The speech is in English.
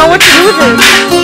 know what to do with it.